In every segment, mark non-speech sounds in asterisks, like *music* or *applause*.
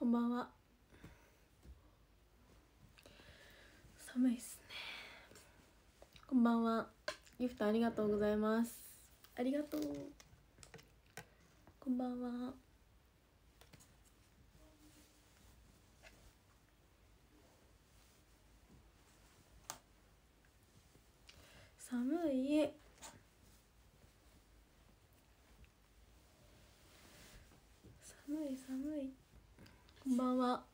こんばんは。寒いっすね。こんばんは。ギフトありがとうございます。ありがとう。こんばんは。寒い寒い寒い。こんばんは。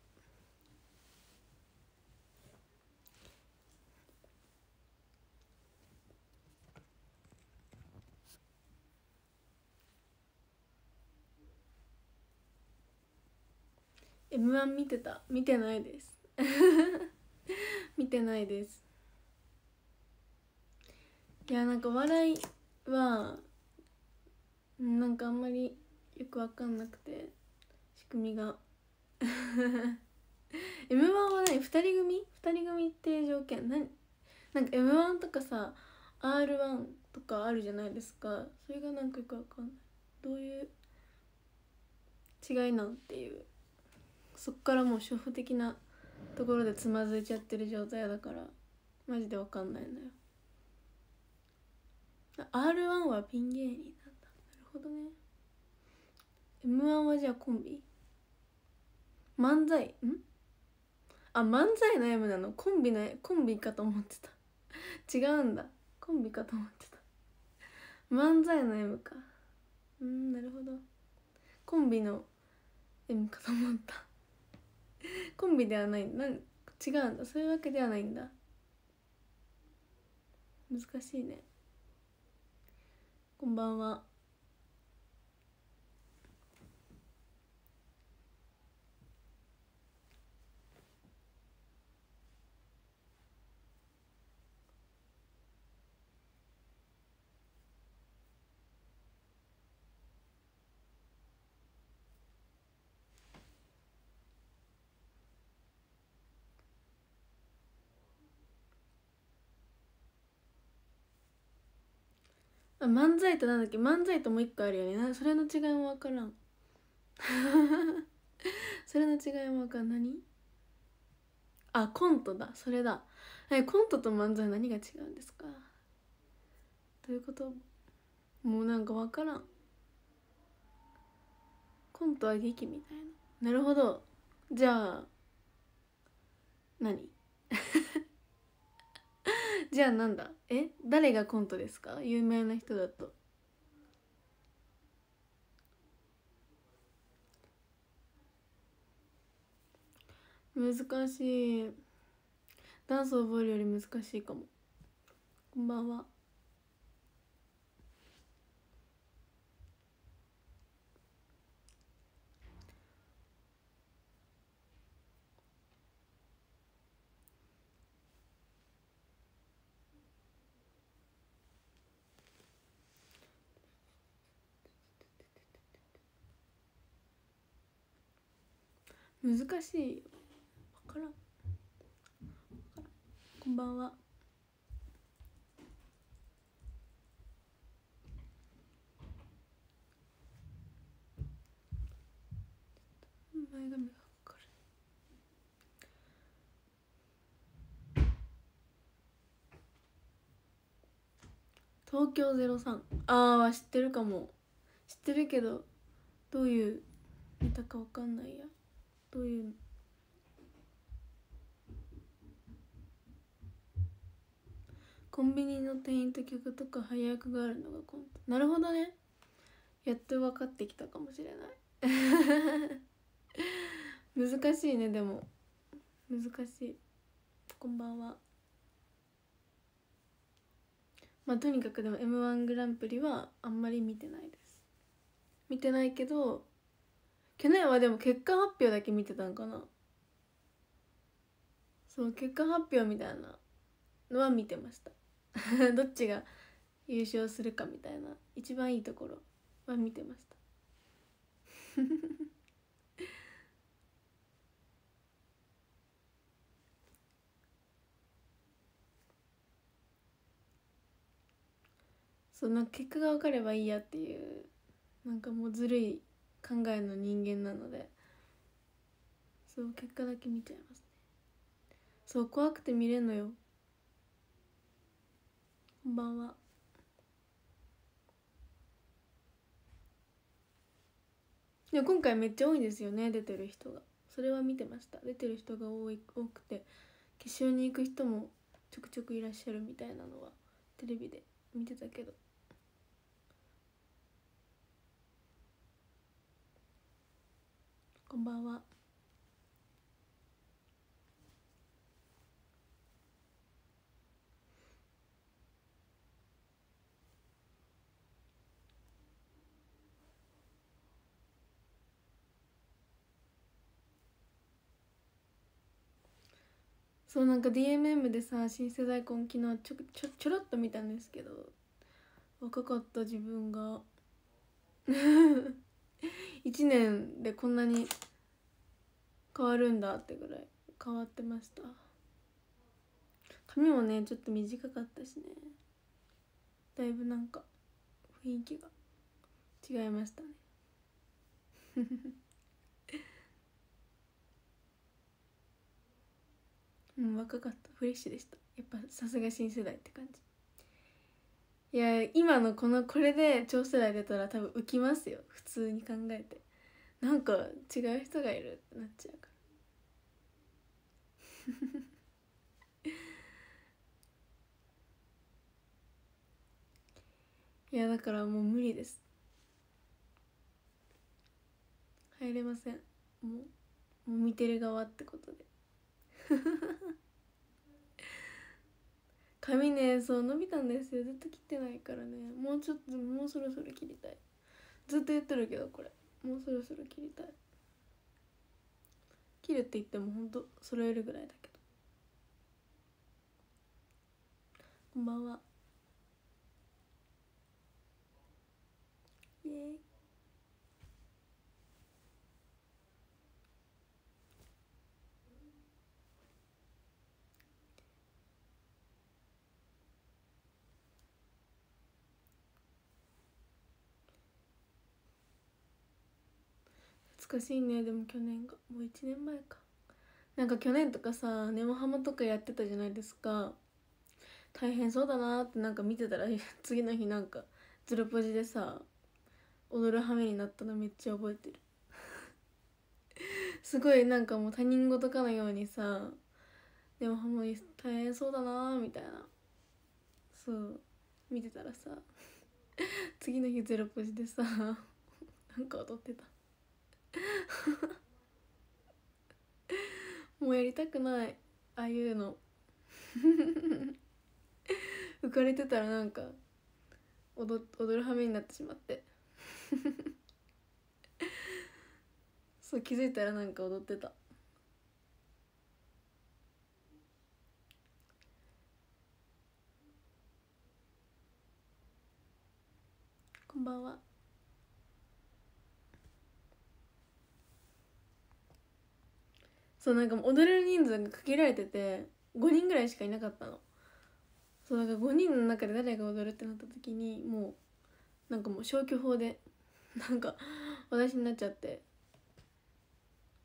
M1 見てた？見てないです。*laughs* 見てないです。いやなんか笑いはなんかあんまりよく分かんなくて仕組みが。*laughs* M1 は何2人組 ?2 人組って条件。何なんか M1 とかさ R1 とかあるじゃないですか。それがなんかよく分かんない。どういう？違いなんっていう。そっからもう初歩的なところでつまずいちゃってる状態だから。マジで分かんないのよ。R1 はピン芸人なんだ。なるほどね。M1 はじゃあコンビ？漫才？ん？あ漫才の M なの？コンビのコンビかと思ってた。違うんだ。コンビかと思ってた。漫才の M か。うんなるほど。コンビの M かと思った。コンビではない。なん違うんだ。そういうわけではないんだ。難しいね。こんばんは。漫才となんだっけ？漫才ともう一個あるよね。それの違いも分からん。それの違いも分からん *laughs* 何？あコントだ。それだ。えコントと漫才何が違うんですか？どういうこと？もうなんか分からん。コントは劇みたいな。なるほど。じゃあ何？*laughs* じゃあなんだ？え？誰がコントですか？有名な人だと。難しい。ダンス覚えるより難しいかも。こんばんは。難しい。分からん。こんばんは。前髪が東京03ああ知ってるかも。知ってるけどどういうネタか分かんないや。どういう。コンビニの店員と曲とか配役があるのがコント。なるほどね。やっと分かってきたかもしれない。*laughs* 難しいねでも。難しい。こんばんは。まあとにかくでも m 1グランプリはあんまり見てないです。見てないけど去年はでも結果発表だけ見てたんかな。そう結果発表みたいなのは見てました。*laughs* どっちが優勝するかみたいな一番いいところは見てました。*laughs* そうな結果が分かればいいやっていうなんかもうずるい考えの人間なのでそう結果だけ見ちゃいますね。そう怖くて見れんのよ。こんばんは。で今回めっちゃ多いんですよね出てる人が。それは見てました。出てる人が多い多くて決勝に行く人もちょくちょくいらっしゃるみたいなのはテレビで見てたけど。こんばんは。そうなんか DMM でさ新世代婚昨日ちょちょちょろっと見たんですけど若かった自分が。*laughs* *laughs* 1年でこんなに変わるんだってぐらい変わってました。髪もねちょっと短かったしね。だいぶなんか雰囲気が違いましたね。*laughs* うん若かった。フレッシュでした。やっぱさすが新世代って感じ。いや今のこのこれで超世代出たら多分浮きますよ。普通に考えて。なんか違う人がいるってなっちゃうから。*laughs* いやだからもう無理です。入れません。もうもう見てる側ってことで。*laughs* 髪ねそう伸びたんですよ。ずっと切ってないからね。もうちょっともうそろそろ切りたい。ずっと言ってるけどこれ。もうそろそろ切りたい。切るって言ってもほんと揃えるぐらいだけど。こんばんは。イエーイ。懐かしいね。でも去年が。もう1年前か。なんか去年とかさネモハマとかやってたじゃないですか。大変そうだなってなんか見てたら *laughs* 次の日なんかズルポジでさ踊る羽目になったのめっちゃ覚えてる。*laughs* すごいなんかもう他人事かのようにさでもハマ大変そうだなみたいな。そう見てたらさ *laughs* 次の日ゼロポジでさなんか踊ってた。*laughs* もうやりたくない。ああいうの。*laughs* 浮かれてたらなんか踊踊る羽目になってしまって。*laughs* そう気づいたらなんか踊ってた。こんばんは。そうなんか踊れる人数が限られてて5人ぐらいしかいなかったの。そうだから5人の中で誰が踊るってなった時にもうなんかもう消去法で *laughs* なんか私になっちゃって。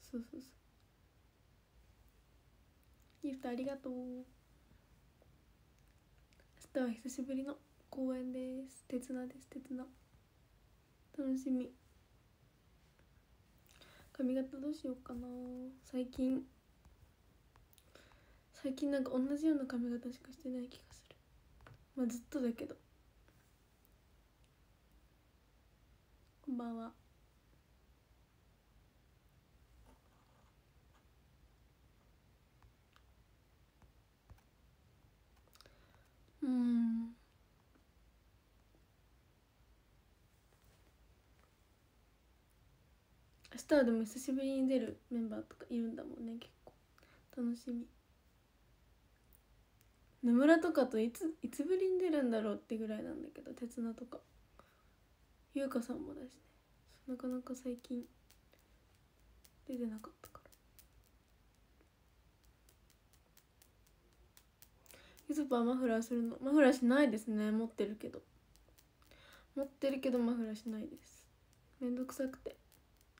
そうそうそう。ギフトありがとう。明日は久しぶりの公演です。鉄菜です鉄菜楽しみ。髪型どうしようかな。最近。最近なんか同じような髪型しかしてない気がする。まあずっとだけど。こんばんは。明日はでも久しぶりに出るメンバーとかいるんだもんね結構。楽しみ。野村とかといついつぶりに出るんだろうってぐらいなんだけど鉄菜とか。優香さんもだしね。なかなか最近出てなかったから。ゆずぱマフラーするの？マフラーしないですね。持ってるけど。持ってるけどマフラーしないです。めんどくさくて。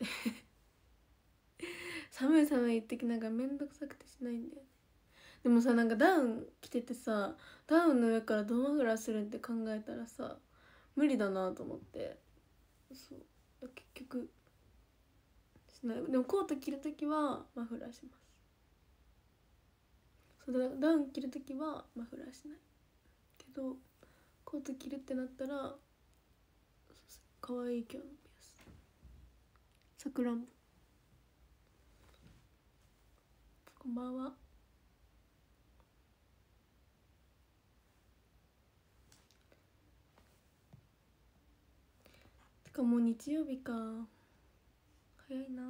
*laughs* 寒い寒いってきなんかめんどくさくてしないんだよね。でもさなんかダウン着ててさダウンの上からドマフラーするって考えたらさ無理だなと思って。そう。結局しない。でもコート着る時はマフラーします。そうだダウン着る時はマフラーしない。けどコート着るってなったらかわいい今日のさくらんぼこんばんは。てかもう日曜日か。早いな。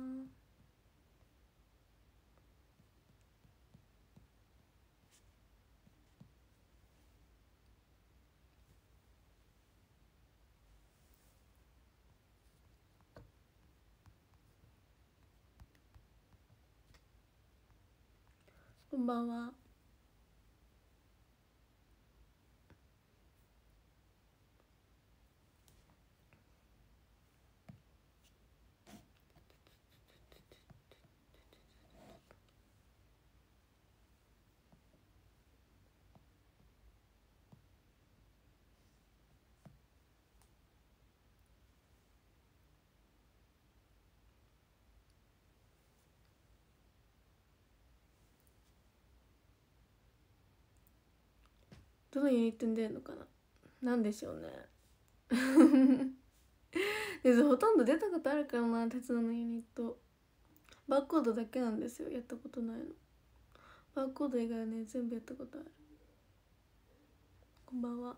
んばんは。どのユニットに出るのかな？なんでしょうね。*laughs* でほとんど出たことあるからな鉄道のユニット。バーコードだけなんですよやったことないの。バーコード以外はね全部やったことある。こんばんは。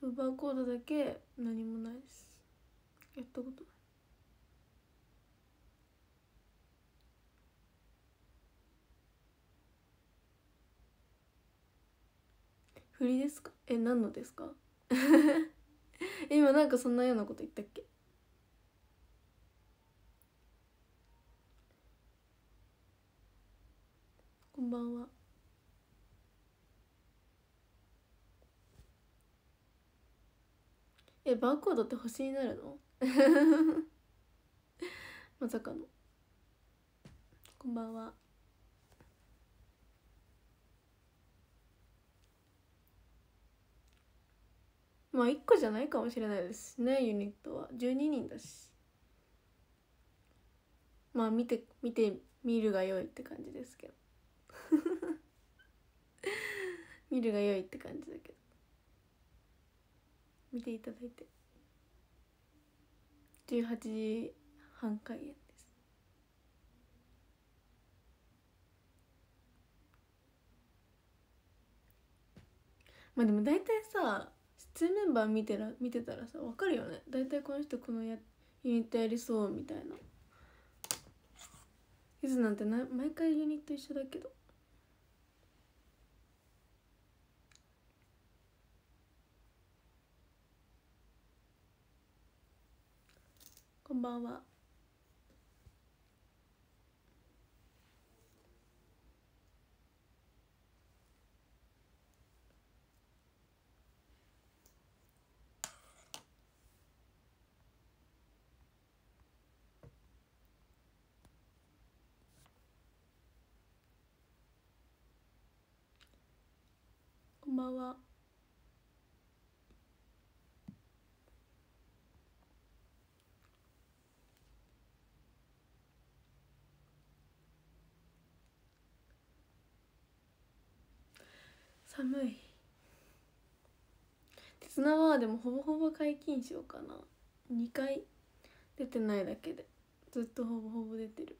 そうバーコードだけ何もないです。やったことない。振りですか？え何のですか？*laughs* 今なんかそんなようなこと言ったっけ？こんばんは。えバーコードって星になるの？*laughs* まさかの。こんばんは。まあ1個じゃないかもしれないですねユニットは。12人だし。まあ見て見て見るが良いって感じですけど。*laughs* 見るが良いって感じだけど。見ていただいて。18時半開演です。まあでも大体さ全メンバー見てら見てたらさ分かるよね。大体この人このやユニットやりそうみたいな。ゆずなんてな毎回ユニット一緒だけど。こんばんは。ばんは。寒い。鉄縄はでもほぼほぼ解禁しようかな。2回出てないだけで。ずっとほぼほぼ出てる。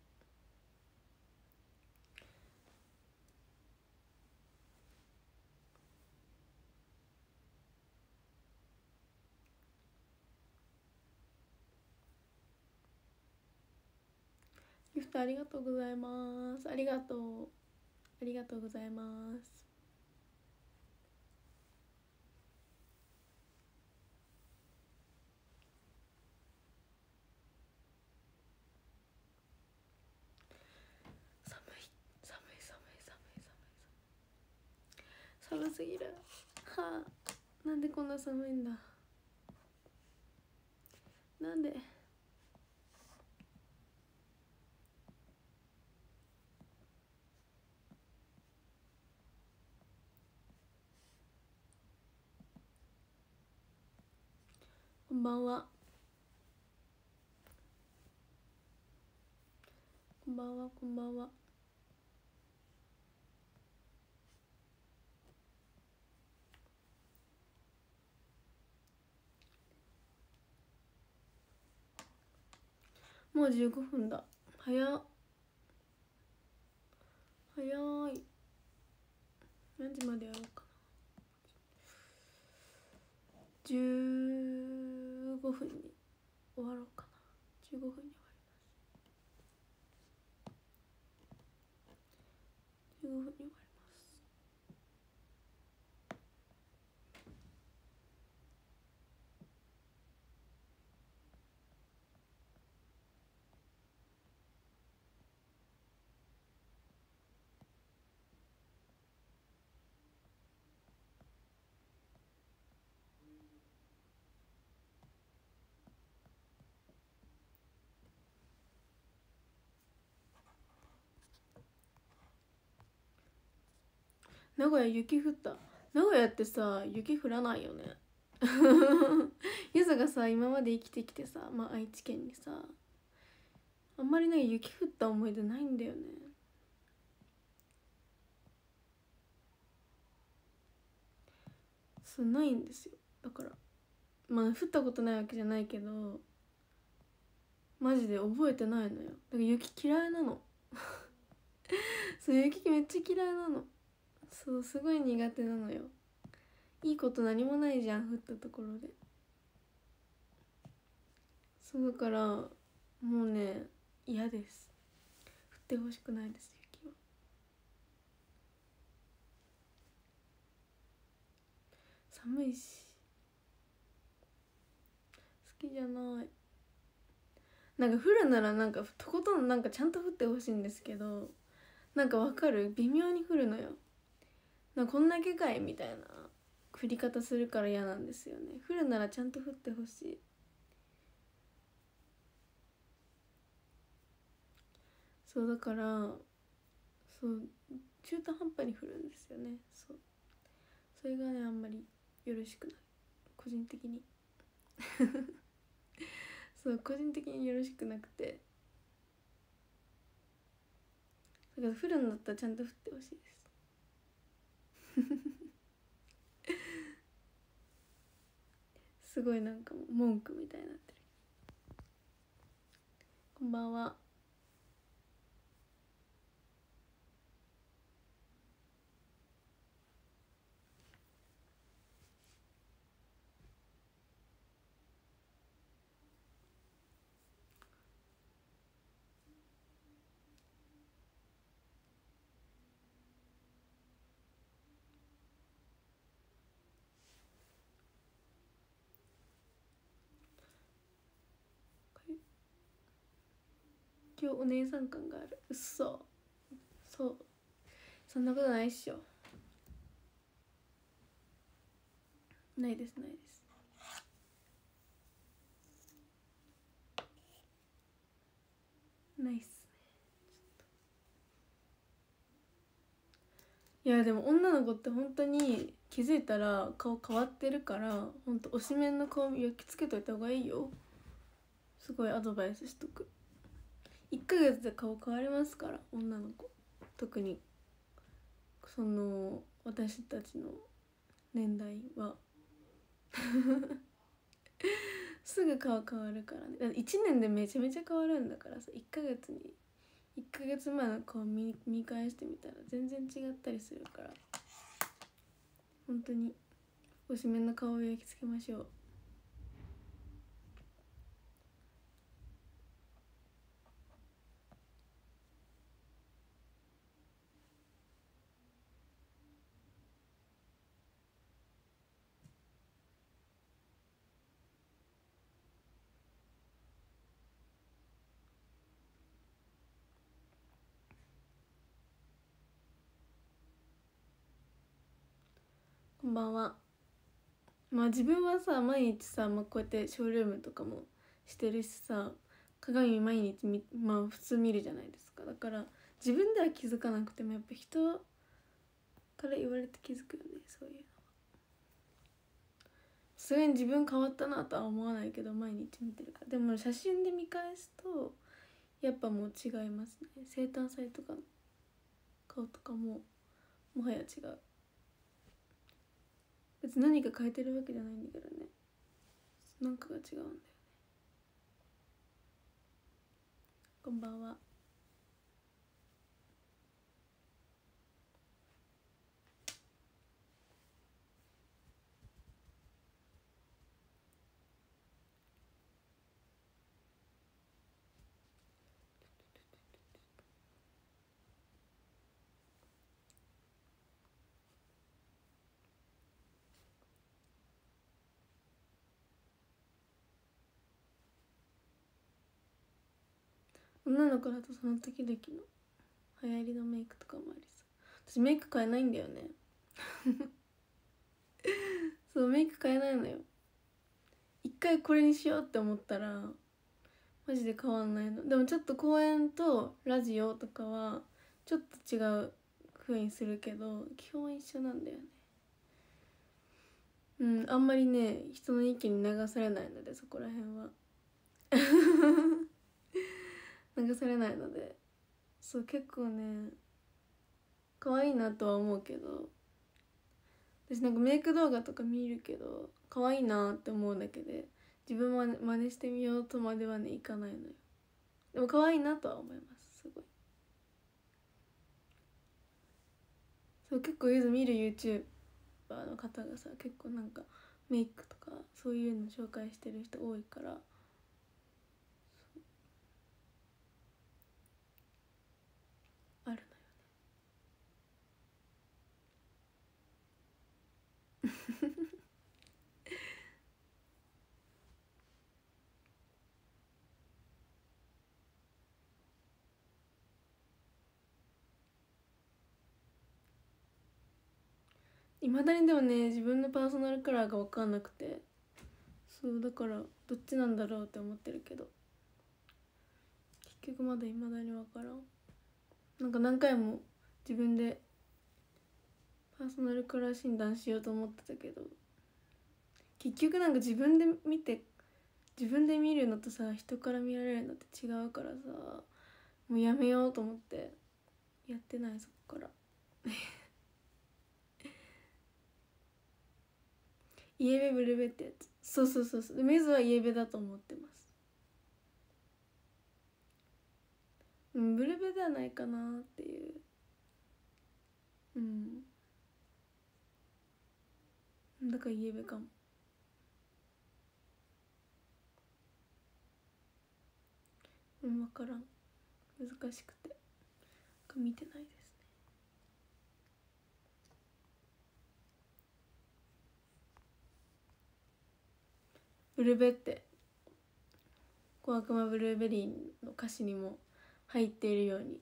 フトありがとうございます。ありがとう。ありがとうございます。寒い寒い寒い寒い寒い寒すぎる。はあなんでこんな寒いんだ？なんで？こんばんは。こんばんはこんばんは。もう15分だ。早っ。早い。何時までやろうかな。10 15分に終わろうかな。15分に終わります。15分に終わります。名古屋雪降った。名古屋ってさ雪降らないよね。*laughs* ゆずがさ今まで生きてきてさ、まあ、愛知県にさあんまりね雪降った思い出ないんだよね。そうないんですよ。だからまあ降ったことないわけじゃないけどマジで覚えてないのよ。だから雪嫌いなの。*laughs* そう雪めっちゃ嫌いなの。そうすごい苦手なのよ。いいこと何もないじゃん降ったところで。そうだからもうね嫌です。降ってほしくないです雪は。寒いし。好きじゃない。なんか降るならなんかとことんなんかちゃんと降ってほしいんですけどなんかわかる？微妙に降るのよ。なこんだけかいみたいな降り方するから嫌なんですよね。降るならちゃんと降ってほしい。そうだからそう中途半端に降るんですよね。そう。それがねあんまりよろしくない。個人的に。*laughs* そう個人的によろしくなくて。だから降るんだったらちゃんと降ってほしいです。すごいなんかもう文句みたいになってる。こんばんは。今日お姉さん感があるうっそそう。そんなことないっしょ。ないですないです。ないっすね。いやでも女の子って本当に気づいたら顔変わってるから本当推しメンの顔焼き付けといた方がいいよ。すごいアドバイスしとく。1ヶ月で顔変わりますから女の子。特に。その私たちの年代は。*laughs* すぐ顔変わるからね。1年でめちゃめちゃ変わるんだからさ1ヶ月に1ヶ月前の顔見見返してみたら全然違ったりするから。本当におしめの顔を焼き付けましょう。こんばんは。まあ自分はさ毎日さ、まあ、こうやってショールームとかもしてるしさ鏡毎日みまあ普通見るじゃないですか。だから自分では気づかなくてもやっぱ人から言われて気づくよねそういうのは。すがに自分変わったなとは思わないけど毎日見てるから。でも写真で見返すとやっぱもう違いますね。生誕祭とかの顔とかももはや違う。別に何か変えてるわけじゃないんだけどね。なんかが違うんだよね。こんばんは。女の子だとその時々の流行りのメイクとかもありさ私メイク変えないんだよね。*laughs* そうメイク変えないのよ。一回これにしようって思ったらマジで変わんないの。でもちょっと公演とラジオとかはちょっと違う風にするけど基本一緒なんだよね。うんあんまりね人の意見に流されないのでそこら辺は。流されないので。そう結構ね可愛いなとは思うけど。私なんかメイク動画とか見るけど可愛いなって思うだけで自分も真似してみようとまではねいかないのよ。でも可愛いなとは思いますすごい。そう結構ゆず見る YouTuber の方がさ結構なんかメイクとかそういうの紹介してる人多いからあるのよねいまだにでもね自分のパーソナルカラーが分かんなくてそうだからどっちなんだろうって思ってるけど。結局まだいまだに分からん。なんか何回も自分でパーソナルカラー診断しようと思ってたけど結局なんか自分で見て自分で見るのとさ人から見られるのって違うからさもうやめようと思ってやってないそっから。*laughs* イエベブルベってやつ。そうそうそうそう。メズはイエベだと思ってます。うんブルベではないかなっていう。うん。だからイエベかも。うん分からん。難しくて。見てないですね。ブルベって小悪魔ブルーベリーの歌詞にも入っているように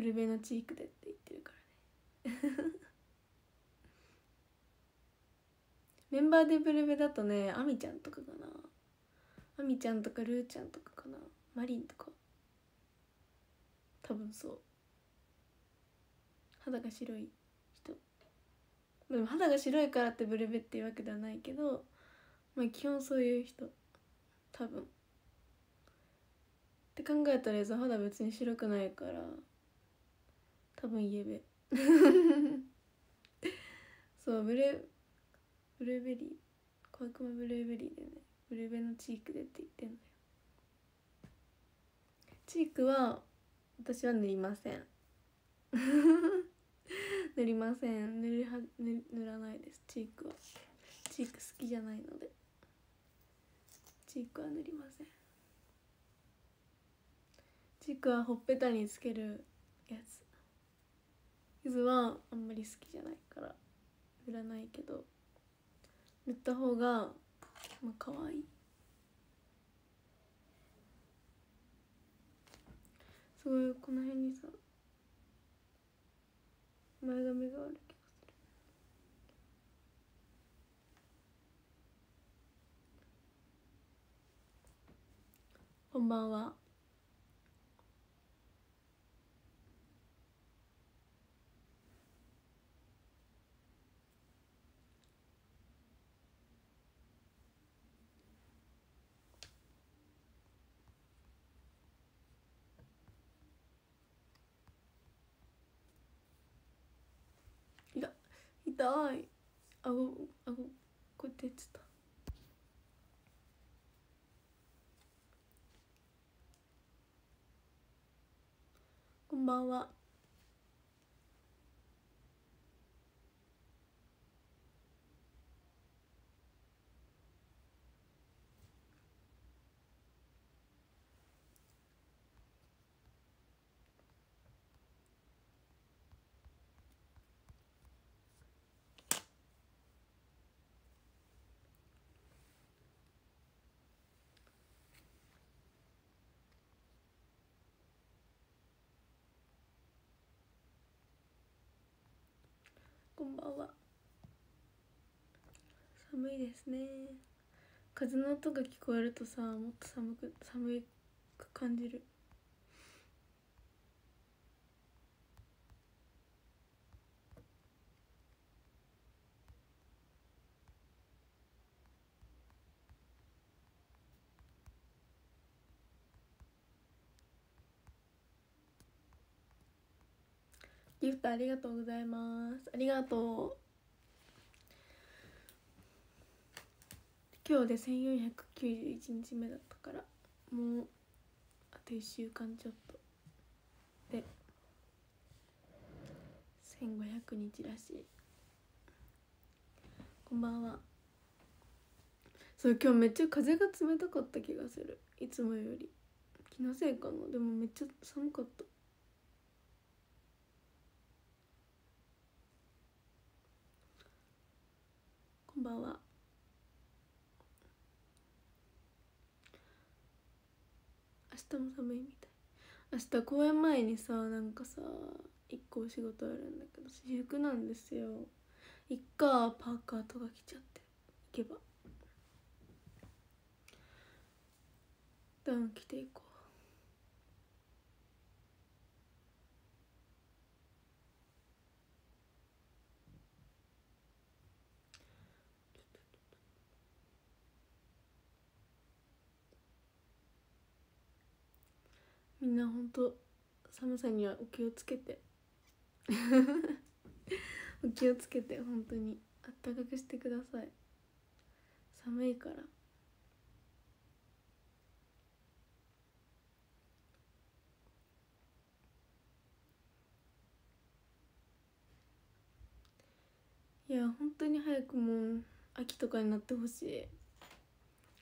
ブルベのチークでって言ってるからね。*laughs* メンバーでブルベだとねアミちゃんとかかな。アミちゃんとかルーちゃんとかかな。マリンとか。多分そう。肌が白い人。でも肌が白いからってブルベっていうわけではないけどまあ基本そういう人。多分。って考えたら肌別に白くないから。多分イエベそうブルブルーベリー。小悪魔ブルーベリーでね。ブルーベのチークでって言ってんのよ。チークは私は塗りません。*laughs* 塗りません。塗りは塗塗らないです。チークは。チーク好きじゃないので。チークは塗りません。チークはほっぺたにつけるやつはあんまり好きじゃないから塗らないけど塗った方がまあ可愛い。すごいこの辺にさ前髪がある気がする。こんばんはいや痛い。あごあごこうやってやってた。こんばんは。こんばんは。寒いですね。風の音が聞こえるとさもっと寒く寒く感じる。ありがとうございます。ありがとう。今日で1491日目だったからもうあと1週間ちょっとで1500日らしい。こんばんは。そう今日めっちゃ風が冷たかった気がする。いつもより。気のせいかな。でもめっちゃ寒かった。んばんは。明日も寒いみたい。明日公演前にさなんかさ一個お仕事あるんだけど私服なんですよ。いっかパーカーとか着ちゃって行けば。ダウン着ていこう。みんなほんと寒さにはお気をつけて。*laughs* お気をつけて本当に。あったかくしてください。寒いから。いや本当に早くもう秋とかになってほしい。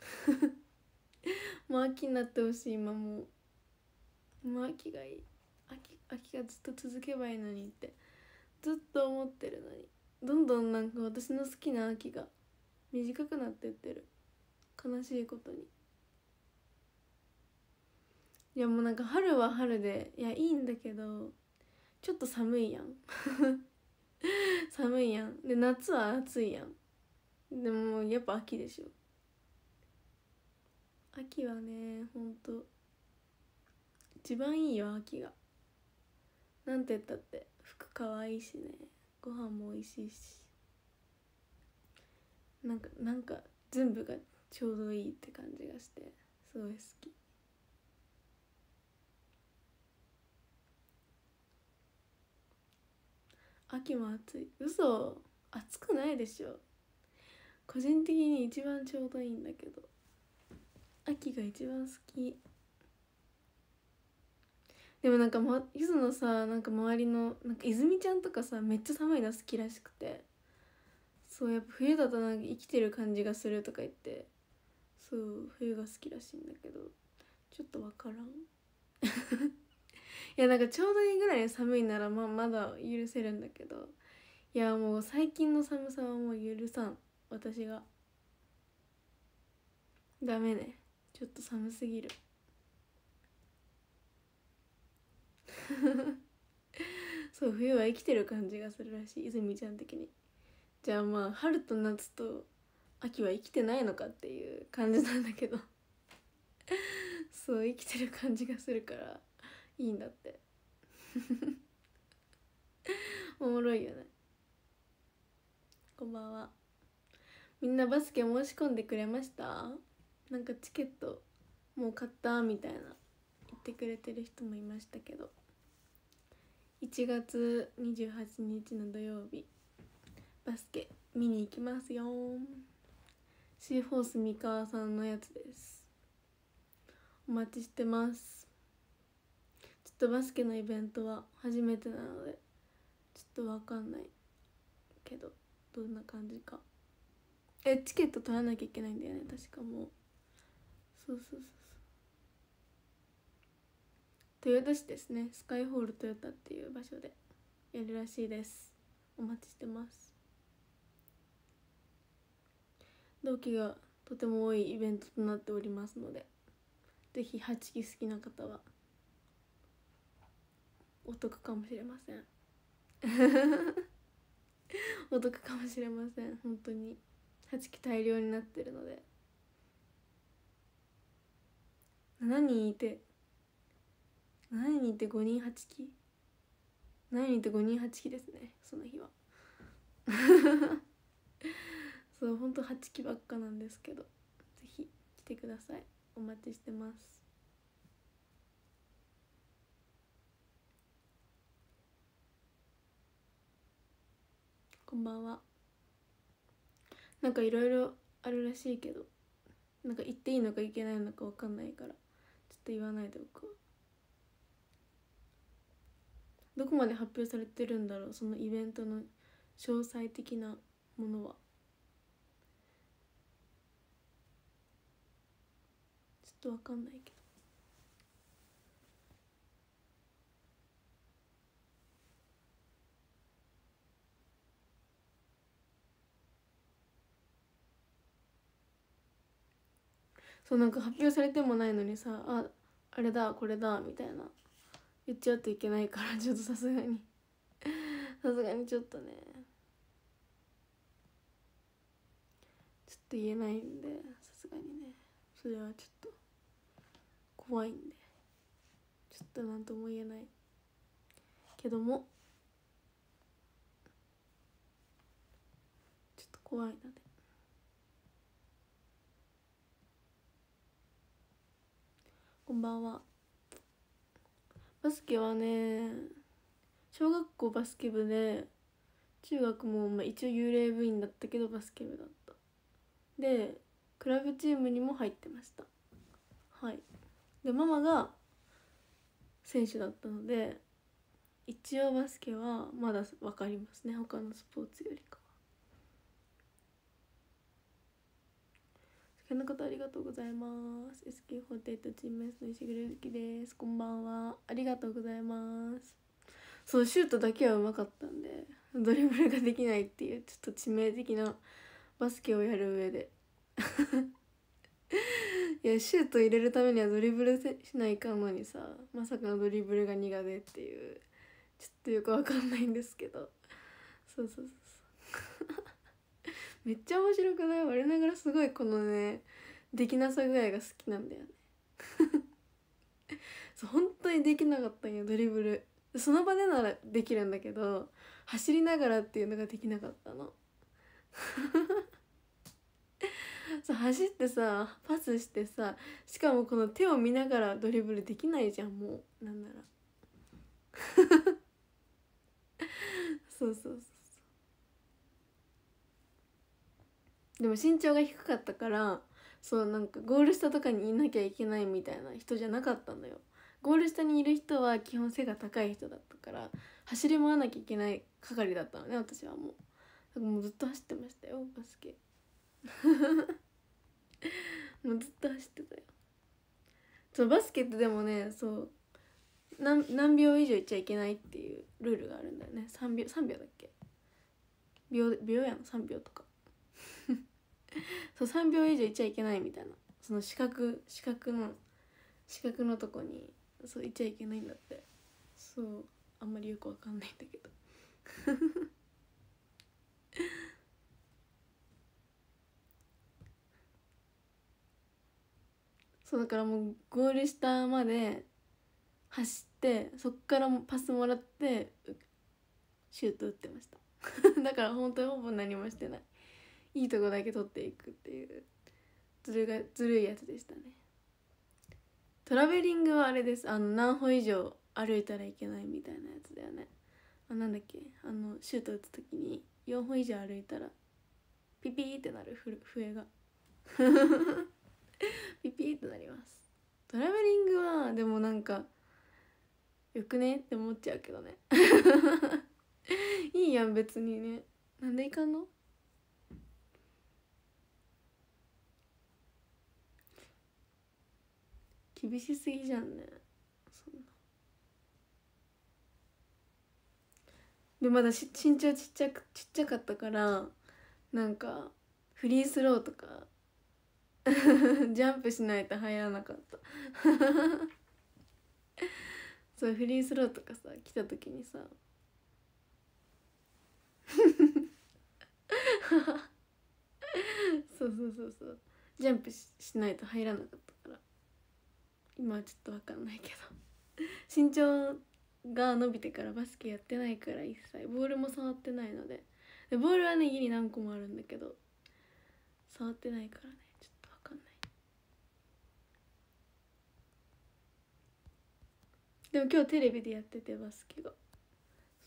*laughs* もう秋になってほしい今もう。もう秋がいい。秋秋がずっと続けばいいのにって。ずっと思ってるのに。どんどんなんか私の好きな秋が短くなってってる。悲しいことに。いやもうなんか春は春で。いやいいんだけどちょっと寒いやん。*laughs* 寒いやん。で夏は暑いやん。でもやっぱ秋でしょ。秋はねほんと。一番いいよ秋が。なんて言ったって。服かわいいしね。ご飯も美味しいし。なんかなんか全部がちょうどいいって感じがして。すごい好き。秋も暑い。嘘。暑くないでしょ。個人的に一番ちょうどいいんだけど。秋が一番好き。でもなんか、ま、ゆずのさなんか周りのなんか泉ちゃんとかさめっちゃ寒いの好きらしくて。そうやっぱ冬だとなんか生きてる感じがするとか言って。そう冬が好きらしいんだけど。ちょっと分からん。*laughs* いやなんかちょうどいいぐらい寒いならまあまだ許せるんだけど。いやもう最近の寒さはもう許さん。私が。ダメね。ちょっと寒すぎる。*laughs* そう冬は生きてる感じがするらしい泉ちゃん的に。じゃあまあ春と夏と秋は生きてないのかっていう感じなんだけど。*laughs* そう生きてる感じがするからいいんだって。*laughs* おもろいよね。こんばんは。みんなバスケ申し込んでくれました？なんかチケットもう買った？みたいな言ってくれてる人もいましたけど。1月28日の土曜日バスケ見に行きますよ。シーフォース三河さんのやつです。お待ちしてます。ちょっとバスケのイベントは初めてなのでちょっとわかんないけどどんな感じか。えチケット取らなきゃいけないんだよね確かもうそう。そうそうそう。豊田市ですね。スカイホールトヨタっていう場所でやるらしいです。お待ちしてます。同期がとても多いイベントとなっておりますのでぜひ8期好きな方はお得かもしれません。*laughs* お得かもしれません。本当に。8期大量になってるので。7人いて7人いて5人8期7人いて5人8期ですねその日は。*laughs* そうほんと8期ばっかなんですけどぜひ来てください。お待ちしてます。こんばんは。なんかいろいろあるらしいけどなんか言っていいのかいけないのか分かんないからちょっと言わないでおくわどこまで発表されてるんだろうそのイベントの詳細的なものは。ちょっと分かんないけど。そうなんか発表されてもないのにさああれだこれだみたいな。言っちゃうといけないから *laughs* ちょっとさすがに。さすがにちょっとね。ちょっと言えないんでさすがにね。それはちょっと怖いんで。ちょっと何とも言えない。けどもちょっと怖いので。こんばんは。バスケはね小学校バスケ部で中学もまあ一応幽霊部員だったけどバスケ部だった。でクラブチームにも入ってました。はい。でママが選手だったので一応バスケはまだ分かりますね。他のスポーツよりか。は好きな方ありがとうございます。SK48 チーム S の石黒ゆきです。こんばんは。ありがとうございます。そうシュートだけはうまかったんでドリブルができないっていうちょっと致命的なバスケをやる上で。*laughs* いやシュート入れるためにはドリブルしないかんのにさまさかのドリブルが苦手っていうちょっとよくわかんないんですけど。そうそうそうそう。めっちゃ面白くない？我ながらすごいこのねできなさ具合が好きなんだよね。*laughs* そう本当にできなかったんよドリブル。その場でならできるんだけど走りながらっていうのができなかったの。*laughs* そう走ってさパスしてさしかもこの手を見ながらドリブルできないじゃんもう。なんなら。*laughs* そうそうそう。でも身長が低かったからそうなんかゴール下とかにいなきゃいけないみたいな人じゃなかったのよ。ゴール下にいる人は基本背が高い人だったから走り回らなきゃいけない係だったのね私はもう。もうずっと走ってましたよバスケ。*laughs* もうずっと走ってたよ。そうバスケってでもねそう何何秒以上いっちゃいけないっていうルールがあるんだよね。3秒3秒だっけ？秒秒やん3秒とか。*laughs* そう3秒以上いちゃいけないみたいな。その四角四角の四角のとこにそういちゃいけないんだって。そうあんまりよくわかんないんだけど。*laughs* そうだからもうゴール下まで走ってそっからパスもらってシュート打ってました。*laughs* だから本当にほぼ何もしてない。いいとこだけ取っていくっていうずるがずるいやつでしたね。トラベリングはあれです。あの何歩以上歩いたらいけないみたいなやつだよね。あなんだっけ。あのシュート打つ時に4歩以上歩いたらピピーってなる笛が。*laughs* ピピーってなります。トラベリングはでもなんかよくね？って思っちゃうけどね。*laughs* いいやん別にね。なんでいかんの？厳しすぎじゃんね。そんな。でまだし身長ちっちゃくちっちゃかったからなんかフリースローとか *laughs* ジャンプしないと入らなかった。*laughs* そうフリースローとかさ来た時にさ *laughs* そうそうそうそうジャンプしないと入らなかった。今はちょっと分かんないけど。*laughs* 身長が伸びてからバスケやってないから一切。ボールも触ってないので。でボールはね家に何個もあるんだけど。触ってないからね。ちょっと分かんない。でも今日テレビでやっててバスケが。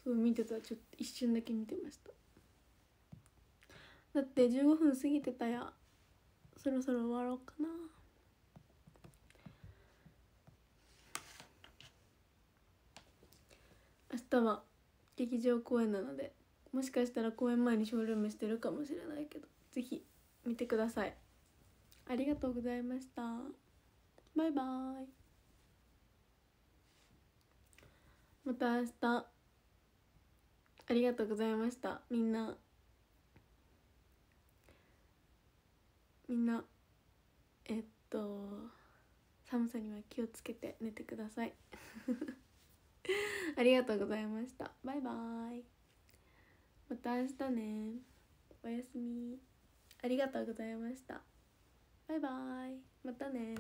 そう見てたちょっと一瞬だけ見てました。だって15分過ぎてたや。そろそろ終わろうかな。明日は劇場公演なのでもしかしたら公演前にショールームしてるかもしれないけど是非見てください。ありがとうございました。バイバイ。また明日。ありがとうございました。みんな。みんな。えっと寒さには気をつけて寝てください。*laughs* ありがとうございました。バイバーイ。また明日ね。おやすみ。ありがとうございました。バイバーイ。またね。